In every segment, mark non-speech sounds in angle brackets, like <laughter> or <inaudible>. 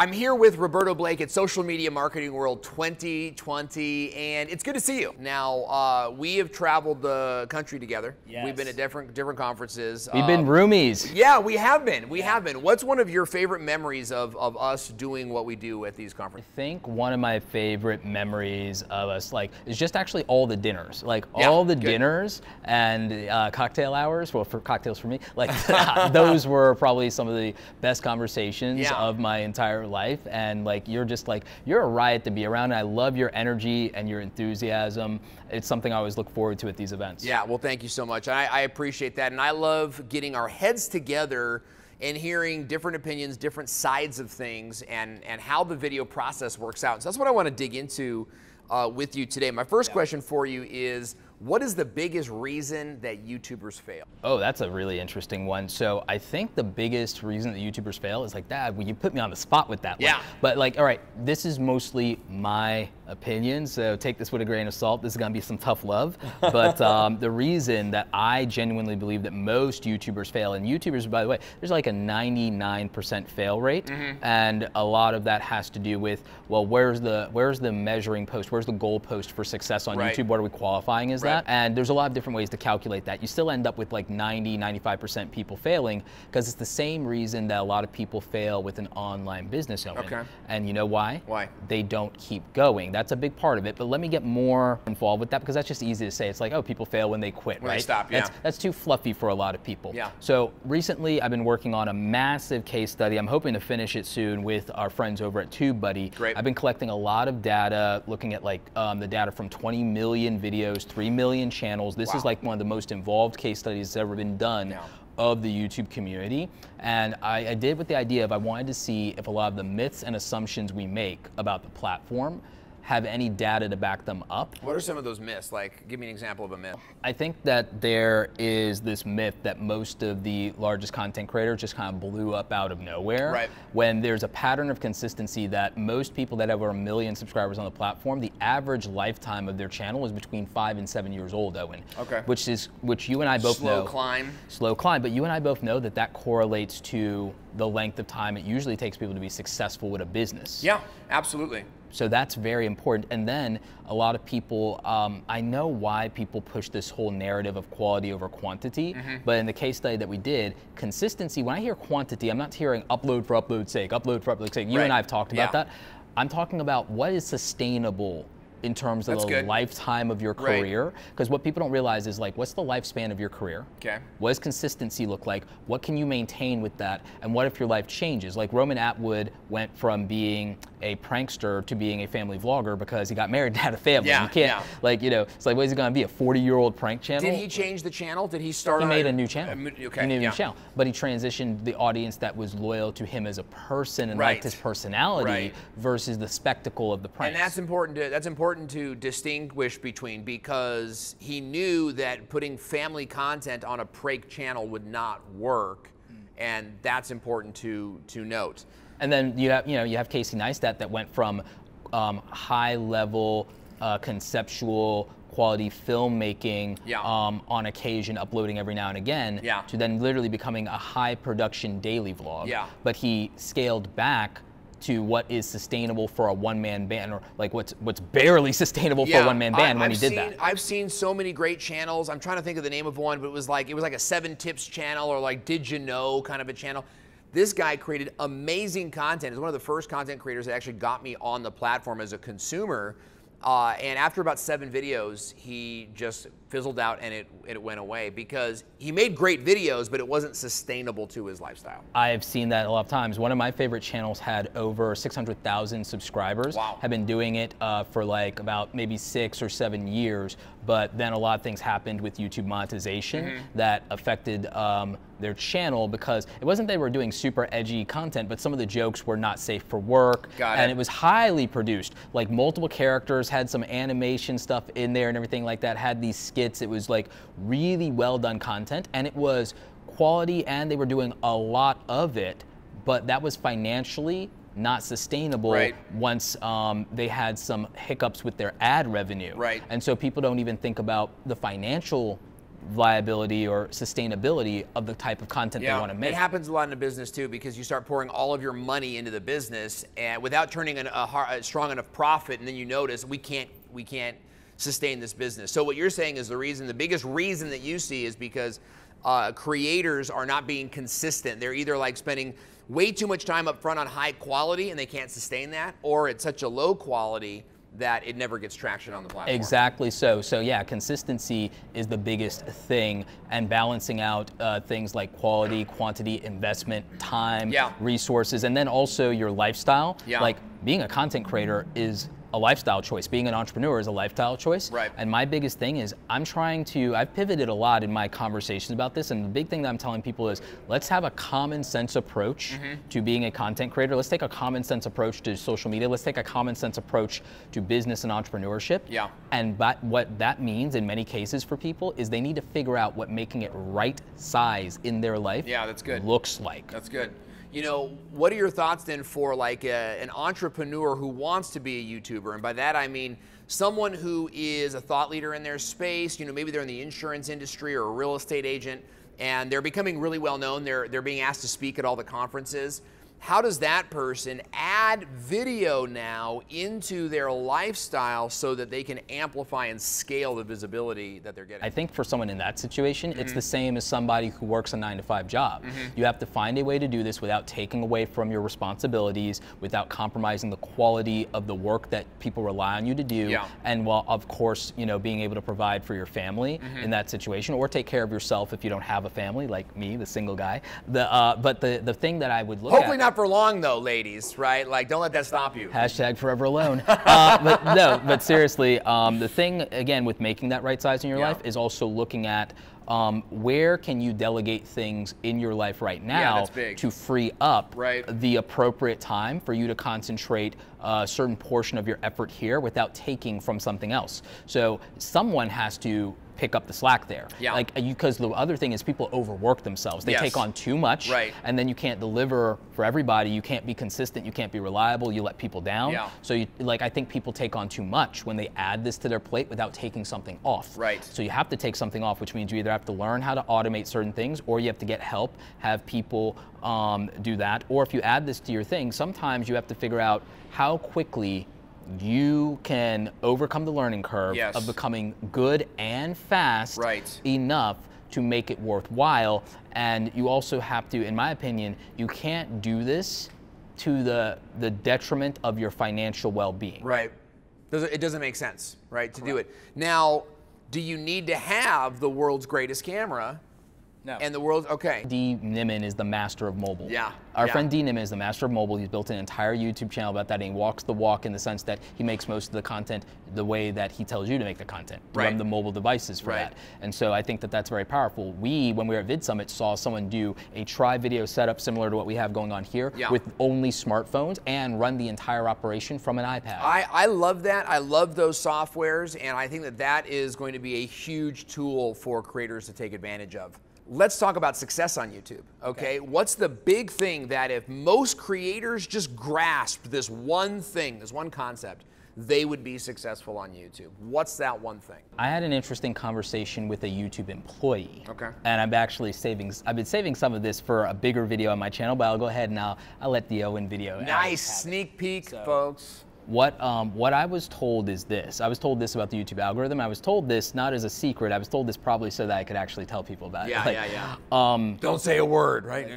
I'm here with Roberto Blake at Social Media Marketing World 2020, and it's good to see you. Now, uh, we have traveled the country together. Yes. We've been at different different conferences. We've been Um, roomies. Yeah, we have been. We have been. What's one of your favorite memories of, of us doing what we do at these conferences? I think one of my favorite memories of us, like, is just actually all the dinners, like Yeah, all the good. dinners and uh, cocktail hours. Well, for cocktails for me, like <laughs> <laughs> those were probably some of the best conversations Yeah. of my entire life. And like, you're just like, you're a riot to be around. And I love your energy and your enthusiasm. It's something I always look forward to at these events. Yeah, well, thank you so much. I, I appreciate that. And I love getting our heads together and hearing different opinions, different sides of things, and, and how the video process works out. So that's what I want to dig into uh, with you today. My first question for you is what is the biggest reason that YouTubers fail? Oh, that's a really interesting one. So I think the biggest reason that YouTubers fail is like that. Well, you put me on the spot with that. one. Yeah. But like, all right, this is mostly my opinion, so take this with a grain of salt. This is gonna be some tough love. But <laughs> um, the reason that I genuinely believe that most YouTubers fail, and YouTubers, by the way, there's like a 99% fail rate, Mm-hmm. and a lot of that has to do with well, where's the where's the measuring post? Where's the goal post for success on Right. YouTube? What are we qualifying as Right. that? And there's a lot of different ways to calculate that. You still end up with like 90, 95% people failing because it's the same reason that a lot of people fail with an online business owner. Okay. And you know why? Why? They don't keep going. That's a big part of it. But let me get more involved with that because that's just easy to say. It's like, oh, people fail when they quit, When they right? stop, That's, yeah. that's too fluffy for a lot of people. Yeah. So recently, I've been working on a massive case study. I'm hoping to finish it soon with our friends over at TubeBuddy. Great. I've been collecting a lot of data, looking at like um, the data from 20 million videos, 3 million channels. This is like one of the most involved case studies that's ever been done Yeah. of the YouTube community. And I, I did with the idea of I wanted to see if a lot of the myths and assumptions we make about the platform have any data to back them up. What are some of those myths? Like, give me an example of a myth. I think that there is this myth that most of the largest content creators just kind of blew up out of nowhere. Right. When there's a pattern of consistency that most people that have over a million subscribers on the platform, the average lifetime of their channel is between five and seven years old, Owen. Okay. Which is which you and I both Slow know. climb. Slow climb, but you and I both know that that correlates to the length of time it usually takes people to be successful with a business. Yeah, absolutely. So that's very important. And then a lot of people, um, I know why people push this whole narrative of quality over quantity, Mm-hmm. but in the case study that we did, consistency, when I hear quantity, I'm not hearing upload for upload's sake, upload for upload's sake. You Right. and I have talked about Yeah. that. I'm talking about what is sustainable in terms of That's the good. lifetime of your career. Because what people don't realize is like, what's the lifespan of your career? Okay. What does consistency look like? What can you maintain with that? And what if your life changes? Like Roman Atwood went from being a prankster to being a family vlogger because he got married and had a family. Yeah, you can't, yeah. like, you know, it's like, what is he going to be? A 40 year old prank channel? Did he change the channel? Did he start? He made a new channel. a okay. He made a new yeah. channel. But he transitioned the audience that was loyal to him as a person and Right. liked his personality Right. versus the spectacle of the pranks. And that's important to that's important to distinguish between because he knew that putting family content on a prank channel would not work, and that's important to to note. And then you have, you know, you have Casey Neistat that went from um, high level uh, conceptual quality filmmaking Yeah. um, on occasion, uploading every now and again, Yeah. to then literally becoming a high production daily vlog. Yeah. But he scaled back to what is sustainable for a one man band, or like what's what's barely <laughs> sustainable for a one man band I- when I've he did seen, that. I've seen so many great channels. I'm trying to think of the name of one, but it was like it was like a seven tips channel or like did you know kind of a channel. This guy created amazing content. He's one of the first content creators that actually got me on the platform as a consumer. Uh, and after about seven videos, he just fizzled out and it it went away because he made great videos, but it wasn't sustainable to his lifestyle. I've seen that a lot of times. One of my favorite channels had over 600,000 subscribers. Wow. Have been doing it uh, for like about maybe six or seven years, but then a lot of things happened with YouTube monetization Mm-hmm. that affected um, their channel because it wasn't they were doing super edgy content, but some of the jokes were not safe for work, Got and it. it was highly produced. Like multiple characters had some animation stuff in there and everything like that. Had these skits. It was like really well done content, and it was quality, and they were doing a lot of it. But that was financially not sustainable Right. once um, they had some hiccups with their ad revenue. Right. And so people don't even think about the financial viability or sustainability of the type of content they want to make. It happens a lot in the business too because you start pouring all of your money into the business and without turning an, a, a strong enough profit, and then you notice we can't we can't sustain this business. So what you're saying is the reason, the biggest reason that you see is because uh, creators are not being consistent. They're either like spending way too much time up front on high quality and they can't sustain that, or it's such a low quality that it never gets traction on the platform. Exactly so. So yeah, consistency is the biggest thing, and balancing out uh, things like quality, quantity, investment, time, Yeah. resources, and then also your lifestyle. Yeah. Like being a content creator is a lifestyle choice. Being an entrepreneur is a lifestyle choice. Right. And my biggest thing is I'm trying to, I've pivoted a lot in my conversations about this. And the big thing that I'm telling people is let's have a common sense approach Mm-hmm. to being a content creator. Let's take a common sense approach to social media. Let's take a common sense approach to business and entrepreneurship. Yeah. And but what that means in many cases for people is they need to figure out what making it right size in their life Yeah, that's good. looks like. That's good. You know, what are your thoughts then for like a, an entrepreneur who wants to be a YouTuber? And by that I mean someone who is a thought leader in their space. You know, maybe they're in the insurance industry or a real estate agent, and they're becoming really well known. They're they're being asked to speak at all the conferences. How does that person add video now into their lifestyle so that they can amplify and scale the visibility that they're getting? I think for someone in that situation, it's Mm-hmm. the same as somebody who works a nine to five job. You have to find a way to do this without taking away from your responsibilities, without compromising the quality of the work that people rely on you to do, Yeah. and while of course, you know, being able to provide for your family Mm-hmm. in that situation, or take care of yourself if you don't have a family, like me, the single guy. The uh, but the the thing that I would look Hopefully at, not for long though, ladies. Right? Like, don't let that stop you. Hashtag forever alone. <laughs> uh, but no, but seriously, um, the thing again with making that right size in your Yeah. life is also looking at um, where can you delegate things in your life right now big. to free up Right. the appropriate time for you to concentrate a certain portion of your effort here without taking from something else. So someone has to pick up the slack there. Yeah. Like because the other thing is people overwork themselves. They Yes. take on too much Right. and then you can't deliver for everybody. You can't be consistent, you can't be reliable, you let people down. Yeah. So you like I think people take on too much when they add this to their plate without taking something off. Right. So you have to take something off, which means you either have to learn how to automate certain things or you have to get help, have people um, do that. Or if you add this to your thing, sometimes you have to figure out how quickly you can overcome the learning curve Yes. of becoming good and fast Right. enough to make it worthwhile. And you also have to, in my opinion, you can't do this to the the detriment of your financial well-being. Right. It it doesn't make sense, right, to do it. Now, do you need to have the world's greatest camera? No. And the world's okay. Dee Nimmo is the master of mobile. Yeah, Our yeah. friend Dee Nimmo is the master of mobile. He's built an entire YouTube channel about that. And he walks the walk in the sense that he makes most of the content the way that he tells you to make the content. to Right. Run the mobile devices for Right. that. And so I think that that's very powerful. We, when we were at VidSummit, saw someone do a tri video setup similar to what we have going on here Yeah. with only smartphones and run the entire operation from an iPad. I, I love that. I love those softwares, and I think that that is going to be a huge tool for creators to take advantage of. Let's talk about success on YouTube. Okay? What's the big thing that if most creators just grasped this one thing, this one concept, they would be successful on YouTube? What's that one thing? I had an interesting conversation with a YouTube employee. Okay. And I'm actually saving, I've been saving some of this for a bigger video on my channel, but I'll go ahead and I'll, I'll let the Owen video. Nice sneak peek, So- folks. What, um, what I was told is this. I was told this about the YouTube algorithm. I was told this not as a secret. I was told this probably so that I could actually tell people about Yeah, it. Like, yeah, yeah. Um, Don't say a word, right?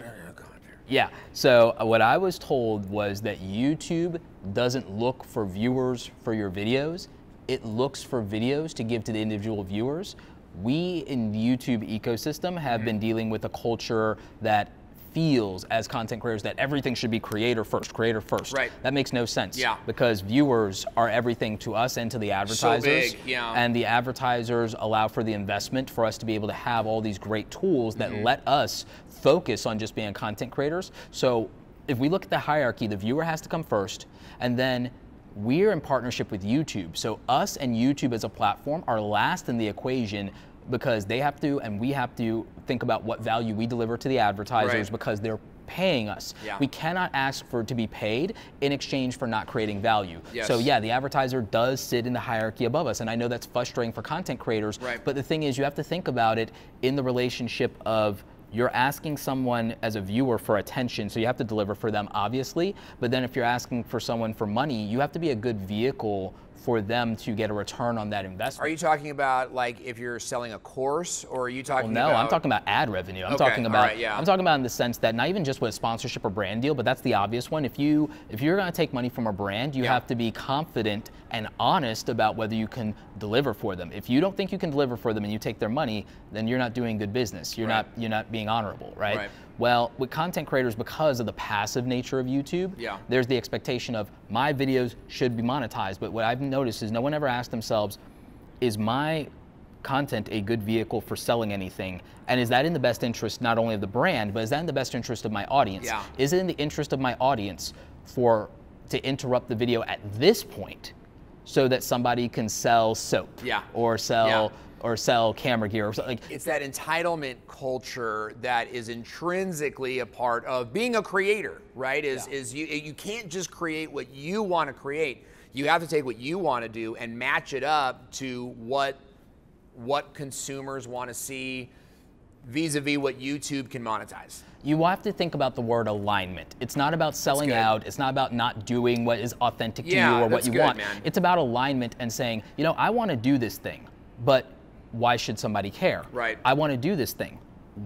yeah. So uh, what I was told was that YouTube doesn't look for viewers for your videos. It looks for videos to give to the individual viewers. We in the YouTube ecosystem have Mm-hmm. been dealing with a culture that feels as content creators that everything should be creator first, creator first. Right. That makes no sense. Yeah. Because viewers are everything to us and to the advertisers. So big, yeah. And the advertisers allow for the investment for us to be able to have all these great tools that Mm-hmm. let us focus on just being content creators. So if we look at the hierarchy, the viewer has to come first, and then we're in partnership with YouTube. So us and YouTube as a platform are last in the equation because they have to and we have to think about what value we deliver to the advertisers Right. because they're paying us. Yeah. We cannot ask for to be paid in exchange for not creating value. Yes. So yeah, the advertiser does sit in the hierarchy above us, and I know that's frustrating for content creators. Right. But the thing is, you have to think about it in the relationship of you're asking someone as a viewer for attention, so you have to deliver for them, obviously. But then if you're asking for someone for money, you have to be a good vehicle for them to get a return on that investment. Are you talking about like if you're selling a course, or are you talking Well, no, about? I'm talking about ad revenue. I'm Okay, talking about right, yeah. I'm talking about in the sense that not even just with a sponsorship or brand deal, but that's the obvious one. If you if you're going to take money from a brand, you Yeah. have to be confident and honest about whether you can deliver for them. If you don't think you can deliver for them and you take their money, then you're not doing good business. You're Right. not you're not being honorable, right? Right. Well, with content creators because of the passive nature of YouTube, Yeah. there's the expectation of my videos should be monetized, but what I've noticed is no one ever asked themselves is my content a good vehicle for selling anything? And is that in the best interest not only of the brand, but is that in the best interest of my audience? Yeah. Is it in the interest of my audience for to interrupt the video at this point so that somebody can sell soap Yeah. or sell Yeah. Or sell camera gear or something like It's that entitlement culture that is intrinsically a part of being a creator, right? Is Yeah. is you you can't just create what you want to create. You have to take what you want to do and match it up to what what consumers want to see vis-a-vis what YouTube can monetize. you have to think about the word alignment. It's not about selling out. It's not about not doing what is authentic to you or what you good, want. man. It's about alignment and saying, you know, I want to do this thing, but why should somebody care? Right. I want to do this thing.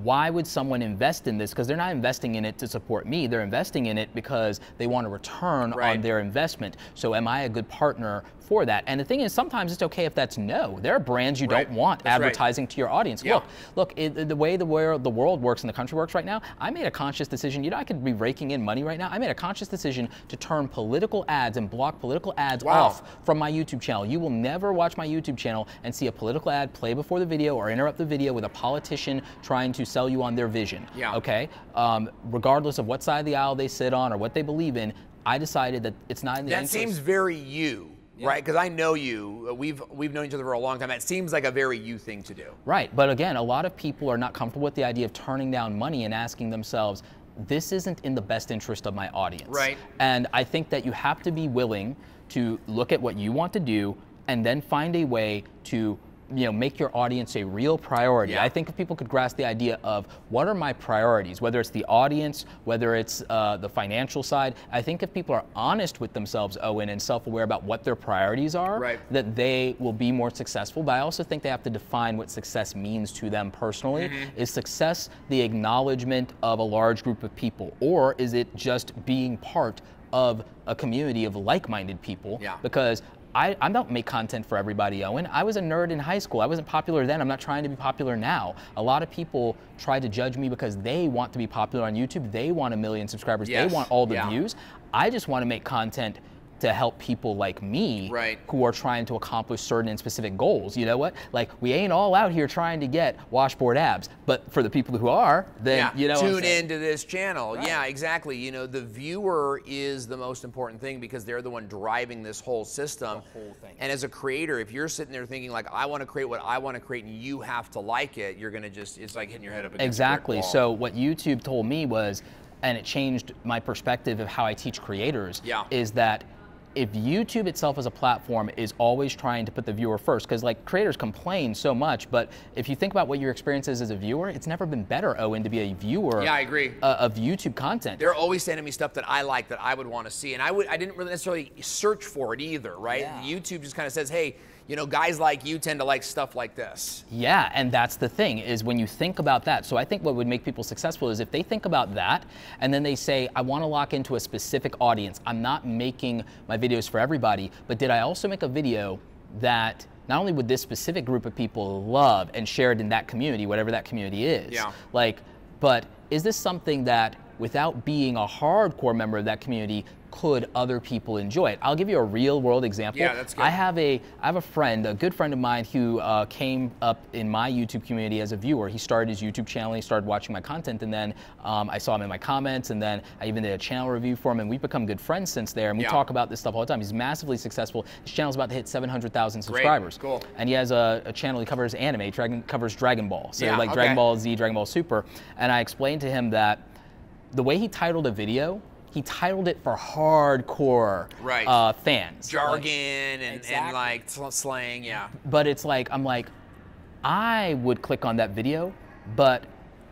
Why would someone invest in this? Because they're not investing in it to support me. They're investing in it because they want a return Right. on their investment. So, am I a good partner for that? And the thing is, sometimes it's okay if that's no. There are brands you Right. don't want That's right. advertising to your audience. Yeah. Look, look, it, the way the world, the world works and the country works right now, I made a conscious decision. You know, I could be raking in money right now. I made a conscious decision to turn political ads and block political ads Wow. off from my YouTube channel. You will never watch my YouTube channel and see a political ad play before the video or interrupt the video with a politician trying to sell you on their vision. Yeah. Okay. Um, regardless of what side of the aisle they sit on or what they believe in, I decided that it's not in the That interest- seems very you, right? Because I know you. Uh, we've we've known each other for a long time. That seems like a very you thing to do. Right, but again, a lot of people are not comfortable with the idea of turning down money and asking themselves, this isn't in the best interest of my audience. Right. And I think that you have to be willing to look at what you want to do and then find a way to you know, make your audience a real priority. Yeah. I think if people could grasp the idea of what are my priorities, whether it's the audience, whether it's uh, the financial side, I think if people are honest with themselves, Owen, and self-aware about what their priorities are, Right. that they will be more successful. But I also think they have to define what success means to them personally. Mm-hmm. Is success the acknowledgement of a large group of people, or is it just being part of a community of like-minded people? Yeah. Because I, I don't make content for everybody, Owen. I was a nerd in high school. I wasn't popular then. I'm not trying to be popular now. A lot of people try to judge me because they want to be popular on YouTube. They want a million subscribers. Yes. They want all the Yeah. views. I just want to make content to help people like me Right. who are trying to accomplish certain and specific goals. You know what? Like we ain't all out here trying to get washboard abs, but for the people who are, then yeah, you know. tune into this channel. Yeah, exactly. You know, the viewer is the most important thing because they're the one driving this whole system. The whole thing. And as a creator, if you're sitting there thinking like, I want to create what I want to create, and you have to like it, you're gonna just it's like hitting your head up against Exactly. wall. So what YouTube told me was, and it changed my perspective of how I teach creators. Yeah. Is that if YouTube itself as a platform is always trying to put the viewer first, because like creators complain so much, but if you think about what your experience is as a viewer, it's never been better, Owen, to be a viewer. Yeah, I agree. uh, of YouTube content. they're always sending me stuff that I like that I would want to see, and I would I didn't really necessarily search for it either, right? Yeah. YouTube just kind of says, hey, you know, guys like you tend to like stuff like this. Yeah, and that's the thing is when you think about that. So I think what would make people successful is if they think about that and then they say, I want to lock into a specific audience. I'm not making my videos for everybody, but did I also make a video that not only would this specific group of people love and share it in that community, whatever that community is, Yeah. like, but is this something that without being a hardcore member of that community, could other people enjoy it? I'll give you a real world example. Yeah, that's good. I have a I have a friend, a good friend of mine, who uh, came up in my YouTube community as a viewer. He started his YouTube channel. He started watching my content, and then um, I saw him in my comments, and then I even did a channel review for him, and we've become good friends since there. And we Yeah. talk about this stuff all the time. He's massively successful. His channel's about to hit 700,000 subscribers. Great. Cool. And he has a, a channel. He covers anime. Dragon covers Dragon Ball. So Yeah, like okay. Dragon Ball Z, Dragon Ball Super. And I explained to him that the way he titled a video, he titled it for hardcore Right. uh, fans. Jargon Like, and, and like sl- slang, yeah. but it's like I'm like, I would click on that video, but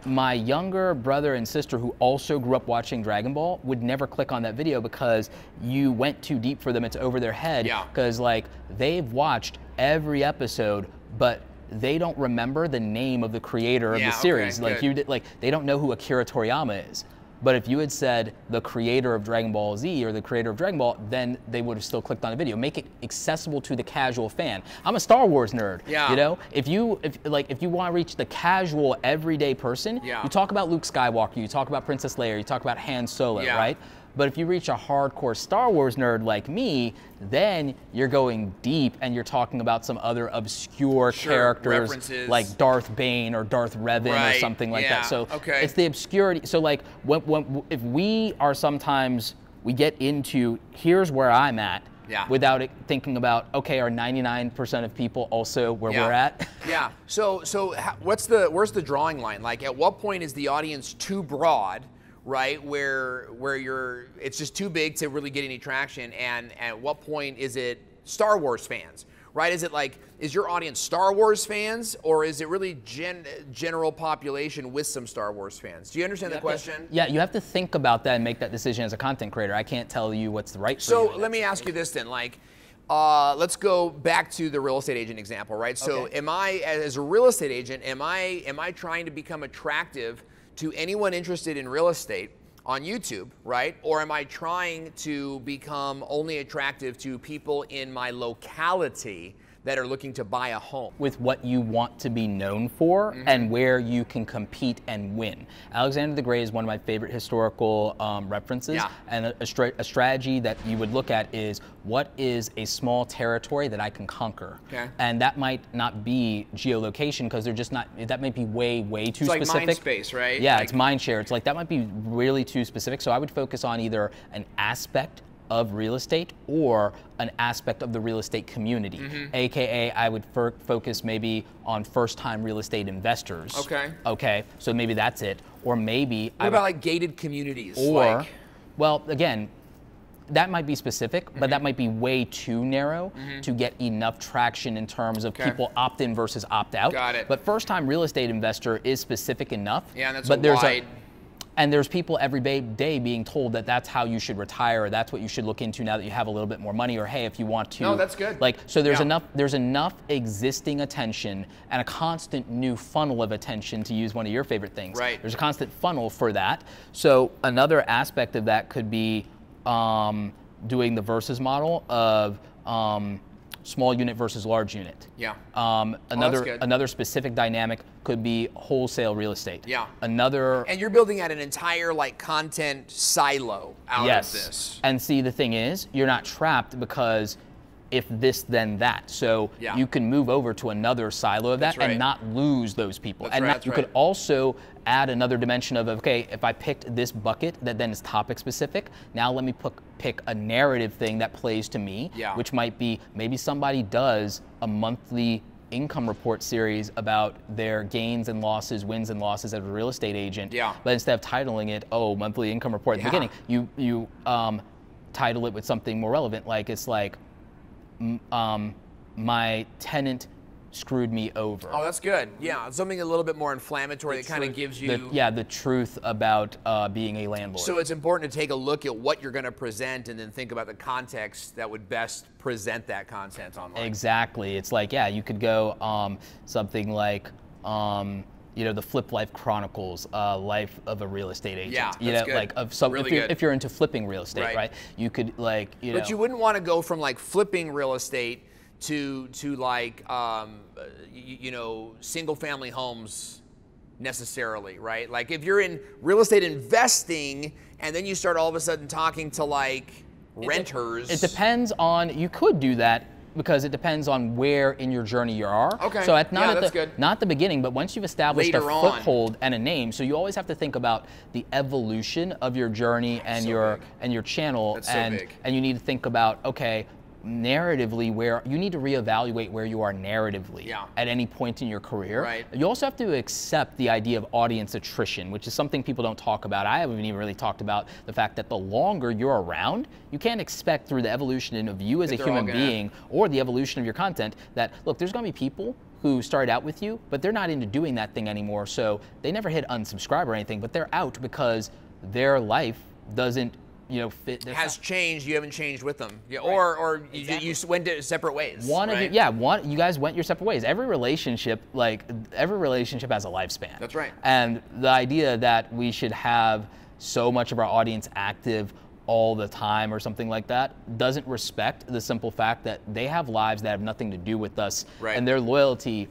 my younger brother and sister who also grew up watching Dragon Ball would never click on that video because you went too deep for them. It's over their head. Yeah. Because like they've watched every episode, but they don't remember the name of the creator of Yeah, the okay, series. like good. you did, like they don't know who Akira Toriyama is. But if you had said the creator of Dragon Ball Z or the creator of Dragon Ball, then they would have still clicked on the video. Make it accessible to the casual fan. I'm a Star Wars nerd. Yeah. You know, if you if like if you want to reach the casual everyday person, Yeah. you talk about Luke Skywalker, you talk about Princess Leia, you talk about Han Solo, Yeah. right? But if you reach a hardcore Star Wars nerd like me, then you're going deep and you're talking about some other obscure Sure, characters references. like Darth Bane or Darth Revan or something like yeah, that. So okay. it's the obscurity. So like when, when if we are sometimes we get into here's where I'm at Yeah. without it thinking about okay are 99% of people also where Yeah. we're at <laughs> Yeah. So so what's the where's the drawing line? Like at what point is the audience too broad, right? Where where you're it's just too big to really get any traction and at what point is it Star Wars fans? Right? Is it like is your audience Star Wars fans or is it really gen, general population with some Star Wars fans? Do you understand the question? yeah you have to think about that and make that decision as a content creator i can't tell you what's the right So you. let me ask you this then, like, uh, let's go back to the real estate agent example, right? So, Okay. am I, as a real estate agent, am I, am I trying to become attractive to anyone interested in real estate on YouTube, right? Or am I trying to become only attractive to people in my locality that are looking to buy a home? with what you want to be known for Mm-hmm. and where you can compete and win. Alexander the Great is one of my favorite historical um, references, Yeah. and a, a, stra- a strategy that you would look at is what is a small territory that I can conquer, Okay. and that might not be geolocation because they're just not. That might be way way too It's like specific. mind space, right? Yeah, Like- it's mind share. It's like that might be really too specific. So I would focus on either an aspect of real estate or an aspect of the real estate community. Mm-hmm. AKA, I would focus maybe on first time real estate investors. Okay. Okay, so maybe that's it. Or maybe What I about like gated communities? or, like, well, again, that might be specific, Mm-hmm. but that might be way too narrow to get enough traction in terms of Okay. people opt in versus opt out. Got it. But first time real estate investor is specific enough. Yeah, and that's but a there's wide- and there's people every day, day being told that that's how you should retire, or that's what you should look into now that you have a little bit more money, or hey, if you want to. No, that's good. Like, so there's Yeah. enough. There's enough existing attention and a constant new funnel of attention to use one of your favorite things. Right. There's a constant funnel for that. So another aspect of that could be um, doing the versus model of um, small unit versus large unit. Yeah. Um, another good. another specific dynamic could be wholesale real estate. Yeah. Another and you're building out an entire like content silo out yes. of this. And see, the thing is, you're not trapped because if this, then that. So Yeah. you can move over to another silo of that right. and not lose those people. That's and right, that's you right. could also add another dimension of okay, if I picked this bucket that then is topic specific, now let me pick a narrative thing that plays to me, Yeah. which might be maybe somebody does a monthly income report series about their gains and losses, wins and losses as a real estate agent. Yeah. But instead of titling it, oh, monthly income report at the beginning, you you um, title it with something more relevant, like it's like, um, my tenant screwed me over. Oh, that's good. Yeah, something a little bit more inflammatory that kind of gives you. The- yeah, the truth about uh, being a landlord. So it's important to take a look at what you're going to present and then think about the context that would best present that content online. Exactly. It's like, yeah, you could go um, something like, um, you know, the Flip Life Chronicles, uh, life of a real estate agent. Yeah, you know, good. like of some. Really if, you're, if you're into flipping real estate, Right. right? You could like, you know. But you wouldn't want to go from like flipping real estate to to like um, uh, you, you know single family homes necessarily, right? Like if you're in real estate investing and then you start all of a sudden talking to like renters. It depends on. You could do that because it depends on where in your journey you are. Okay. So at not Yeah, at that's the good. not the beginning, but once you've established Later a on. foothold and a name, so you always have to think about the evolution of your journey and So your big. and your channel, That's so and big. and you need to think about okay. Narratively where you need to reevaluate where you are narratively Yeah. at any point in your career. Right. You also have to accept the idea of audience attrition, which is something people don't talk about. I haven't even really talked about the fact that the longer you're around, you can't expect through the evolution of you as That a human being or the evolution of your content that look, there's going to be people who started out with you, but they're not into doing that thing anymore. So they never hit unsubscribe or anything, but they're out because their life doesn't, you know, fit their Has changed. You haven't changed with them. Yeah, or or you, you went to separate ways. one of you, yeah, one you guys went your separate ways. Every relationship, like every relationship, has a lifespan. That's right. And the idea that we should have so much of our audience active all the time or something like that doesn't respect the simple fact that they have lives that have nothing to do with us, Right. and their loyalty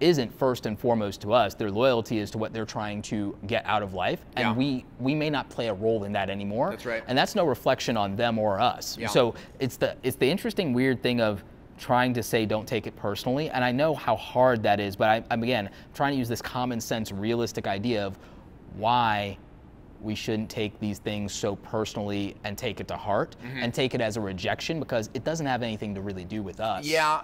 isn't first and foremost to us. Their loyalty is to what they're trying to get out of life, and Yeah. we we may not play a role in that anymore. That's right. And that's no reflection on them or us. Yeah. So it's the it's the interesting weird thing of trying to say don't take it personally and i know how hard that is but I, i'm again trying to use this common sense realistic idea of why we shouldn't take these things so personally and take it to heart Mm-hmm. and take it as a rejection because it doesn't have anything to really do with us Yeah,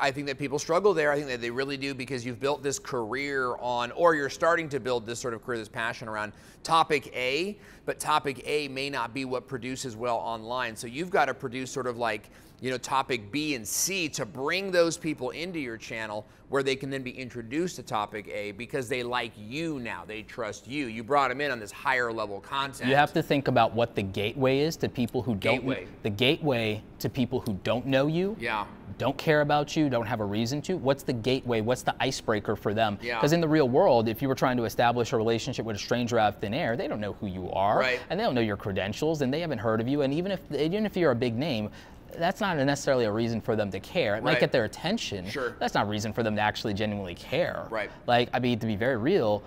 I think that people struggle there. I think that they really do because you've built this career on, or you're starting to build this sort of career, this passion around topic A, but topic A may not be what produces well online. So you've got to produce sort of like, you know, topic B and C to bring those people into your channel where they can then be introduced to topic A because they like you now. They trust you. You brought them in on this higher level content. You have to think about what the gateway is to people who don't. Gateway. The gateway to people who don't know you. Yeah. Don't care about you. Don't have a reason to. What's the gateway? What's the icebreaker for them? Yeah. Because in the real world, if you were trying to establish a relationship with a stranger out of thin air, they don't know who you are, Right. and they don't know your credentials, and they haven't heard of you. And even if even if you're a big name. That's not necessarily a reason for them to care. It Right. might get their attention. Sure. That's not a reason for them to actually genuinely care. Right. Like, I mean, to be very real,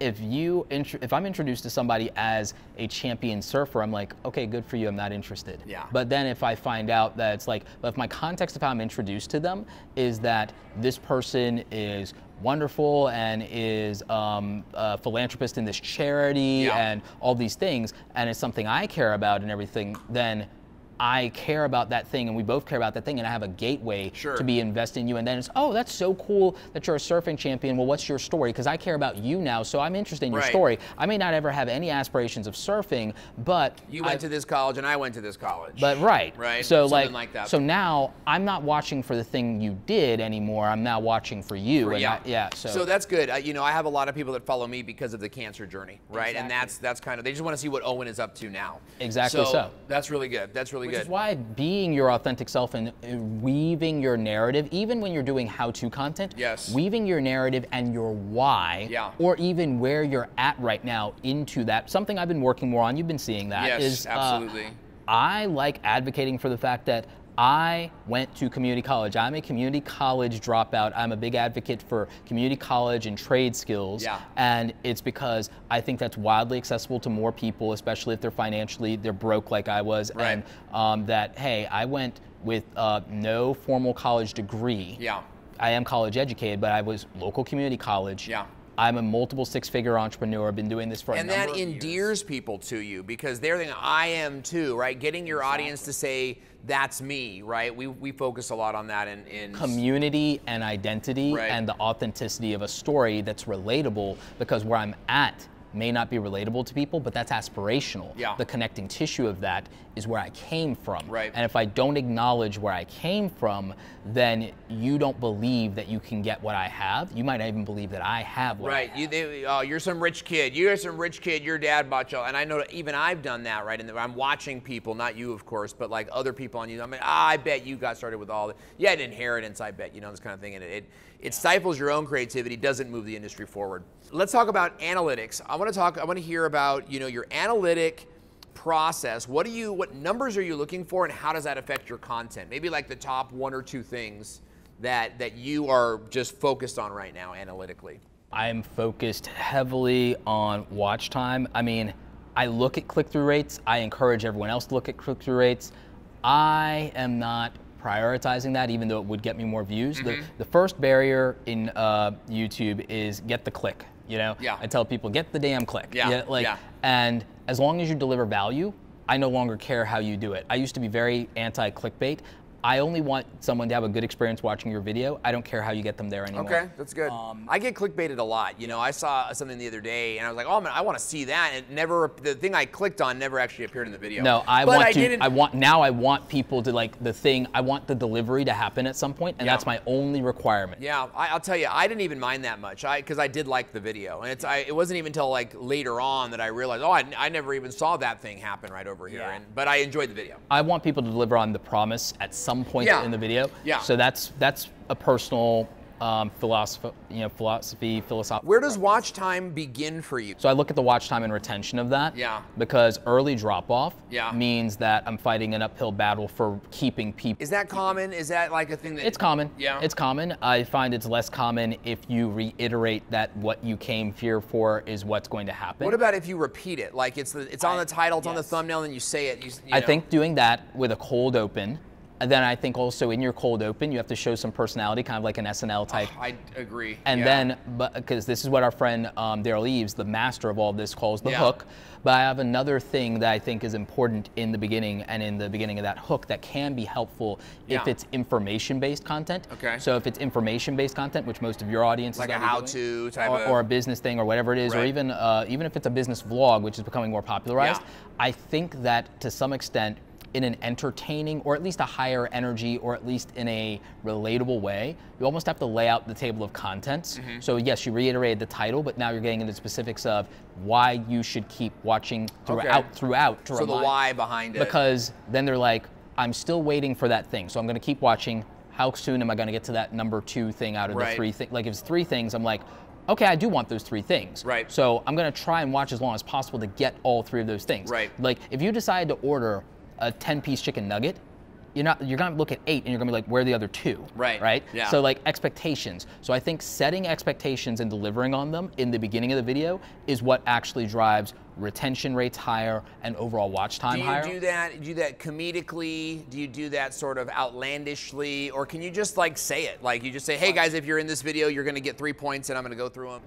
if you if I'm introduced to somebody as a champion surfer, I'm like, okay, good for you. I'm not interested. Yeah. But then if I find out that it's like, but if my context of how I'm introduced to them is that this person is wonderful and is um, a philanthropist in this charity Yeah. and all these things, and it's something I care about and everything, then. I care about that thing, and we both care about that thing, and I have a gateway Sure. to be invest in you. And then it's, oh, that's so cool that you're a surfing champion. Well, what's your story? Because I care about you now, so I'm interested in your Right. story. I may not ever have any aspirations of surfing, but You went I- to this college and I went to this college. but right, Right. So Something like, like that. so now I'm not watching for the thing you did anymore. I'm now watching for you. and yeah, I- yeah. So, that's good. Uh, you know, I have a lot of people that follow me because of the cancer journey, right? And that's that's kind of they just want to see what Owen is up to now. Exactly so. That's really good. That's really Which good. is why being your authentic self and uh, weaving your narrative, even when you're doing how-to content, Yes. weaving your narrative and your why, Yeah. or even where you're at right now into that. Something I've been working more on. You've been seeing that. Yes, is, uh, absolutely. I like advocating for the fact that I went to community college. I'm a community college dropout. I'm a big advocate for community college and trade skills. Yeah. And it's because I think that's wildly accessible to more people, especially if they're financially, they're broke like I was. Right. And um, that, hey, I went with uh, no formal college degree. Yeah. I am college educated, but I was local community college. Yeah. I'm a multiple six-figure entrepreneur. I've been doing this for a and that of years. endears people to you because they're thinking, I am too, right? Getting your audience to say, that's me, right? We, we focus a lot on that in, in community and identity Right. and the authenticity of a story that's relatable because where I'm at may not be relatable to people, but that's aspirational. Yeah. The connecting tissue of that is where I came from. Right. And if I don't acknowledge where I came from, then you don't believe that you can get what I have. You might not even believe that I have what I Right, have. you, they, oh, you're some rich kid. You're some rich kid. Your dad bought you, and I know even I've done that, right? And I'm watching people, not you, of course, but like other people on you. I mean, ah, I bet you got started with all the, you had inheritance. I bet you know this kind of thing, and it it, it stifles your own creativity, doesn't move the industry forward. Let's talk about analytics. I want to talk. I want to hear about you know your analytic process. What do you, what numbers are you looking for, and how does that affect your content? Maybe like the top one or two things that that you are just focused on right now analytically. I am focused heavily on watch time. I mean, I look at click through rates. I encourage everyone else to look at click through rates. I am not prioritizing that, even though it would get me more views. The, Mm-hmm. the first barrier in uh, YouTube is get the click. You know, Yeah. I tell people get the damn click. Yeah, like, yeah. and as long as you deliver value, I no longer care how you do it. I used to be very anti clickbait. I only want someone to have a good experience watching your video. I don't care how you get them there anymore. Okay, that's good. Um, I get clickbaited a lot. You know, I saw something the other day, and I was like, "Oh man, I want to see that." And it never, the thing I clicked on never actually appeared in the video. No, I but want I to. Didn't, I want now. I want people to like the thing. I want the delivery to happen at some point, and Yeah. that's my only requirement. Yeah, I, I'll tell you, I didn't even mind that much. I because I did like the video, and it's I, it wasn't even until like later on that I realized, oh, I, I never even saw that thing happen right over here. Yeah. And but I enjoyed the video. I want people to deliver on the promise at some point Yeah. in the video. Yeah. So that's that's a personal um, philosophy, you know, philosophy, philosophy. Where does watch time begin for you? So I look at the watch time and retention of that. Yeah. Because early drop off Yeah. means that I'm fighting an uphill battle for keeping people. Is that common? Is that like a thing that It's common. Yeah. It's common. I find it's less common if you reiterate that what you came here for is what's going to happen. What about if you repeat it? Like it's the, it's on I- the title, it's on the thumbnail, and you say it. You, you I know. think doing that with a cold open, and then I think also in your cold open, you have to show some personality, kind of like an SNL type. I agree. And yeah. then, but because this is what our friend um, Derral Eves, the master of all this, calls the Yeah. hook. But I have another thing that I think is important in the beginning and in the beginning of that hook that can be helpful if it's information-based content. Okay. So if it's information-based content, which most of your audience is like is a how-to type or, of. or a business thing or whatever it is, or even uh, even if it's a business vlog, which is becoming more popularized, Yeah. I think that to some extent, in an entertaining or at least a higher energy or at least in a relatable way, you almost have to lay out the table of contents. Mm-hmm. So yes, you reiterated the title, but now you're getting into specifics of why you should keep watching throughout Okay. throughout to so the why behind it. because then they're like, I'm still waiting for that thing. So I'm going to keep watching. How soon am I going to get to that number two thing out of Right. the three things? Like if it's three things, I'm like, okay, I do want those three things. Right. So I'm going to try and watch as long as possible to get all three of those things. Right. Like if you decide to order a 10 piece chicken nugget, you're not you're gonna look at eight and you're gonna be like, where are the other two? Right. Right? Yeah. So like expectations. So I think setting expectations and delivering on them in the beginning of the video is what actually drives retention rates higher and overall watch time higher. do you higher. do that? Do do that comedically? Do you do that sort of outlandishly, or can you just like say it? Like you just say, "Hey guys, if you're in this video, you're going to get three points, and I'm going to go through them."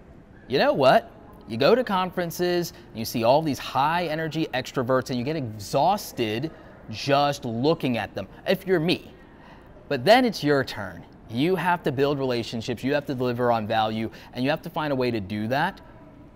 you know what? You go to conferences, you see all these high energy extroverts, and you get exhausted just looking at them. If you're me. But then it's your turn. You have to build relationships, you have to deliver on value, and you have to find a way to do that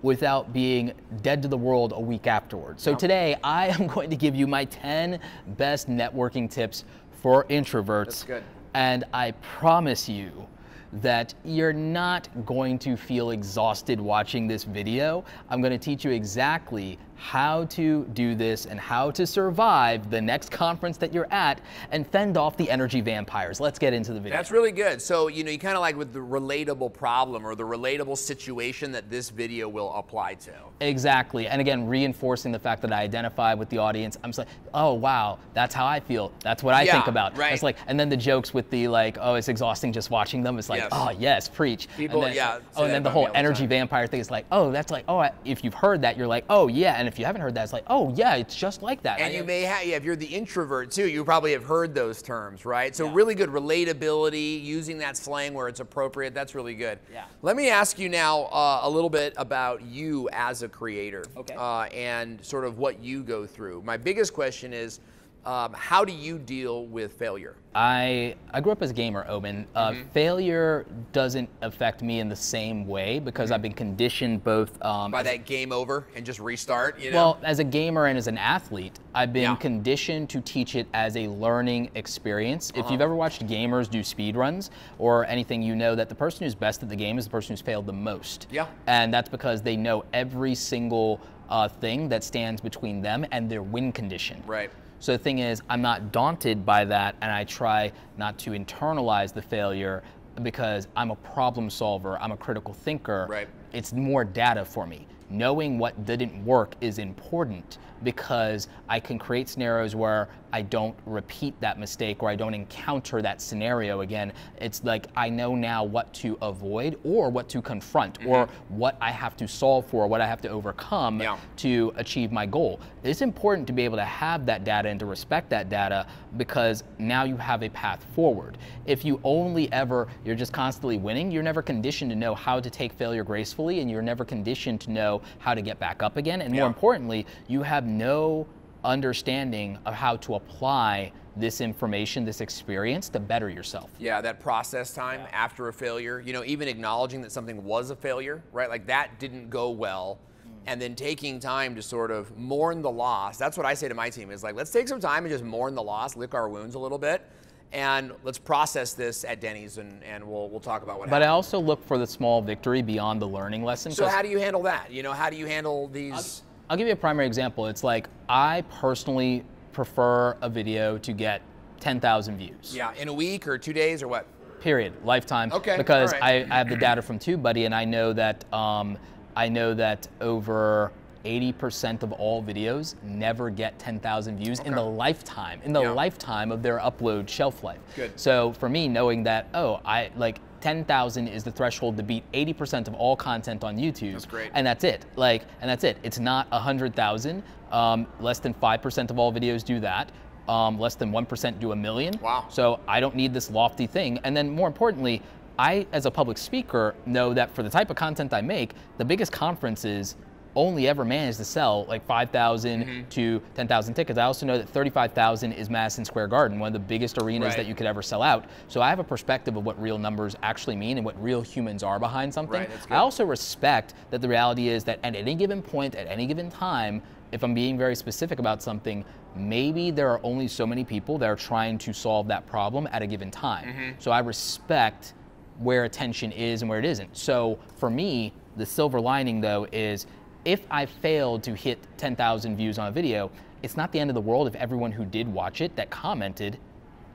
without being dead to the world a week afterwards. So today, I am <laughs> going to give you my 10 best networking tips for introverts. That's good. And I promise you that you're not going to feel exhausted watching this video. I'm going to teach you exactly how to do this and how to survive the next conference that you're at and fend off the energy vampires. Let's get into the video. That's really good. So you know, you kind of like with the relatable problem or the relatable situation that this video will apply to. Exactly. And again, reinforcing the fact that I identify with the audience. I'm just like, oh wow, that's how I feel. That's what I Yeah, think about. right. It's like, and then the jokes with the like, oh, it's exhausting just watching them. It's like, Yes. oh yes, preach. People- and then, yeah, Oh, and then the whole the energy vampire thing is like, oh, that's like, oh, I- if you've heard that, you're like, oh yeah, and if you haven't heard that, it's like, oh yeah, it's just like that. And I- you may have, yeah, if you're the introvert too, you probably have heard those terms, right? So really good relatability, using that slang where it's appropriate. That's really good. Yeah. Let me ask you now uh, a little bit about you as a creator. Okay. Uh, and sort of what you go through. My biggest question is, um, how do you deal with failure? I I grew up as a gamer, Owen. Uh, Mm-hmm. Failure doesn't affect me in the same way because I've been conditioned both um, By that game over and just restart, you know? Well, as a gamer and as an athlete, I've been Yeah. conditioned to teach it as a learning experience. If Uh-huh. you've ever watched gamers do speed runs or anything, you know that the person who's best at the game is the person who's failed the most. Yeah. And that's because they know every single uh, thing that stands between them and their win condition. Right. So the thing is, I'm not daunted by that, and I try not to internalize the failure because I'm a problem solver, I'm a critical thinker. Right. It's more data for me. Knowing what didn't work is important because I can create scenarios where I don't repeat that mistake or I don't encounter that scenario again. It's like I know now what to avoid or what to confront mm-hmm. or what I have to solve for, what I have to overcome Yeah. to achieve my goal. It's important to be able to have that data and to respect that data because now you have a path forward. If you only ever, you're just constantly winning, you're never conditioned to know how to take failure gracefully and you're never conditioned to know how to get back up again. And more importantly, you have no understanding of how to apply this information, this experience to better yourself. Yeah, that process time after a failure, you know, even acknowledging that something was a failure, right? Like that didn't go well. Mm. And then taking time to sort of mourn the loss. That's what I say to my team is like, let's take some time and just mourn the loss, lick our wounds a little bit, and let's process this at Denny's and, and we'll, we'll talk about what But I also look for the small victory beyond the learning lesson. So how do you handle that? You know, how do you handle these? I'll give you a primary example. It's like I personally prefer a video to get 10,000 views. Yeah, in a week or two days or what? Period. Lifetime. Okay, Because right. I, I have the data from TubeBuddy, and I know that um, I know that over 80% of all videos never get 10,000 views in the lifetime, in the Yeah. lifetime of their upload shelf life. Good. So for me, knowing that, oh, I like 10,000 is the threshold to beat 80% of all content on YouTube. That's great. And that's it. Like, and that's it. It's not 100,000. Um, less than 5% of all videos do that. Um, less than 1% do a million. Wow. So I don't need this lofty thing. And then more importantly, I, as a public speaker, know that for the type of content I make, the biggest conferences only ever managed to sell like 5,000 Mm-hmm. to 10,000 tickets. I also know that 35,000 is Madison Square Garden, one of the biggest arenas Right. that you could ever sell out. So I have a perspective of what real numbers actually mean and what real humans are behind something. Right. I also respect that the reality is that at any given point, at any given time, if I'm being very specific about something, maybe there are only so many people that are trying to solve that problem at a given time. Mm-hmm. So I respect where attention is and where it isn't. So for me, the silver lining though is if I failed to hit 10,000 views on a video, it's not the end of the world if everyone who did watch it that commented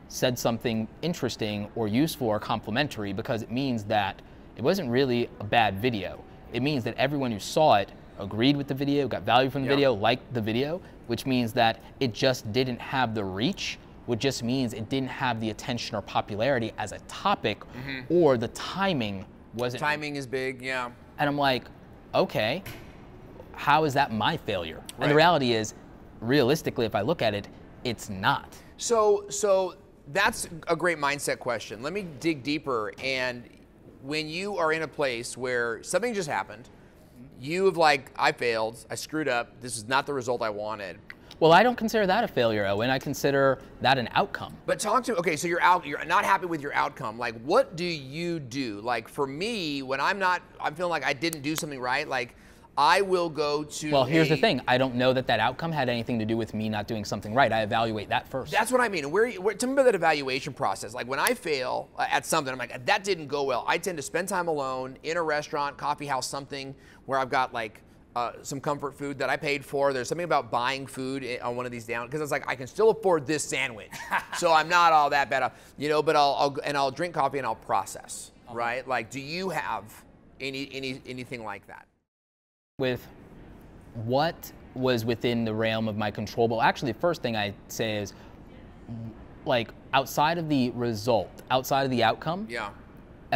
said something interesting or useful or complimentary because it means that it wasn't really a bad video. It means that everyone who saw it agreed with the video, got value from the Yeah. video, liked the video, which means that it just didn't have the reach, which just means it didn't have the attention or popularity as a topic mm-hmm. or the timing wasn't Timing is big, yeah. and I'm like, okay, how is that my failure? And the reality is, realistically, if I look at it, it's not. So, so that's a great mindset question. Let me dig deeper. And when you are in a place where something just happened, you have like, I failed, I screwed up, this is not the result I wanted. Well, I don't consider that a failure, Owen. I consider that an outcome. But talk to okay, so you're out, you're not happy with your outcome. Like, what do you do? Like for me, when I'm not, I'm feeling like I didn't do something right. Like, I will go to. Well, here's a- the thing. I don't know that that outcome had anything to do with me not doing something right. I evaluate that first. That's what I mean. Where, where tell me about that evaluation process. Like when I fail uh, at something, I'm like, that didn't go well. I tend to spend time alone in a restaurant, coffee house, something where I've got like uh, some comfort food that I paid for. There's something about buying food on one of these down because it's like I can still afford this sandwich, <laughs> so I'm not all that bad, off, you know. But I'll, I'll and I'll drink coffee and I'll process, right? Like, do you have any any anything like that? With what was within the realm of my control. But actually, the first thing I say is, like, outside of the result, outside of the outcome, Yeah,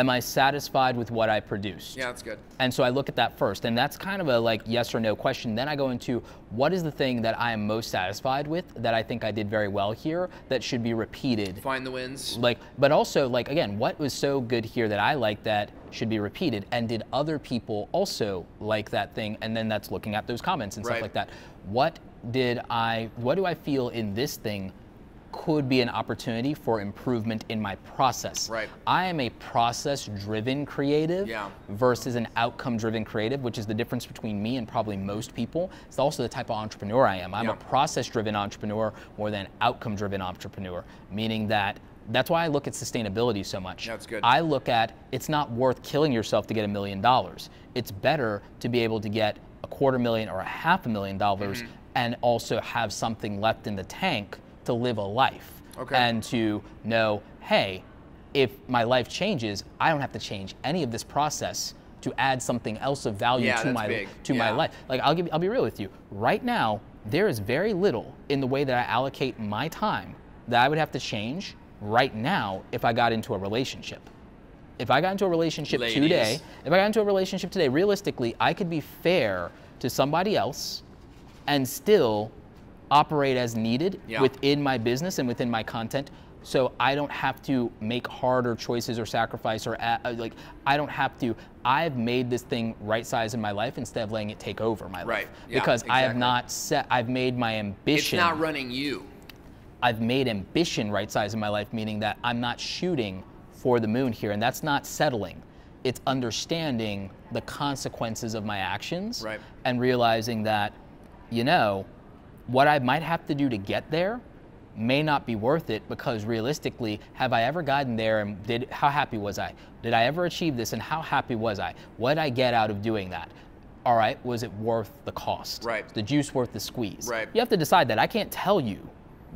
am I satisfied with what I produced? yeah, that's good. And so I look at that first, and that's kind of a like yes or no question. Then I go into what is the thing that I am most satisfied with that I think I did very well here that should be repeated. Find the wins. Like, but also like again, what was so good here that I like that should be repeated, and did other people also like that thing? And then that's looking at those comments and Right. stuff like that. What did I? What do I feel in this thing? Could be an opportunity for improvement in my process. Right. I am a process driven creative Yeah. versus an outcome driven creative, which is the difference between me and probably most people. It's also the type of entrepreneur I am. I'm Yeah. a process driven entrepreneur more than outcome driven entrepreneur, meaning that that's why I look at sustainability so much. That's good. I look at it's not worth killing yourself to get a million dollars. It's better to be able to get a quarter million or a half a million dollars Mm-hmm. and also have something left in the tank to live a life. Okay. And to know, hey, if my life changes, I don't have to change any of this process to add something else of value Yeah, to my big. to my life. Like I'll give I'll be real with you. Right now, there is very little in the way that I allocate my time that I would have to change right now if I got into a relationship. If I got into a relationship Ladies. today, if I got into a relationship today, realistically, I could be fair to somebody else and still operate as needed Yeah. within my business and within my content so I don't have to make harder choices or sacrifice or a- uh, like I don't have to I've made this thing right size in my life instead of letting it take over my Right. life Yeah, because I have not set I've made my ambition. It's not running you. I've made ambition right size in my life, meaning that I'm not shooting for the moon here, and that's not settling. It's understanding the consequences of my actions Right. and realizing that, you know, what I might have to do to get there may not be worth it because realistically, have I ever gotten there and did how happy was I? Did I ever achieve this and how happy was I? What did I get out of doing that? All right, was it worth the cost? Right. Is the juice worth the squeeze? Right. You have to decide that. I can't tell you